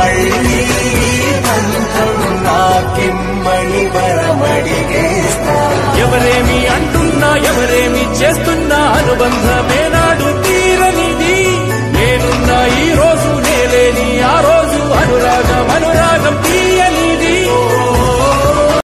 మళ్ళీ ఈ ఎవరేమి అంటున్నా ఎవరేమి చేస్తున్నా అనుబంధమే.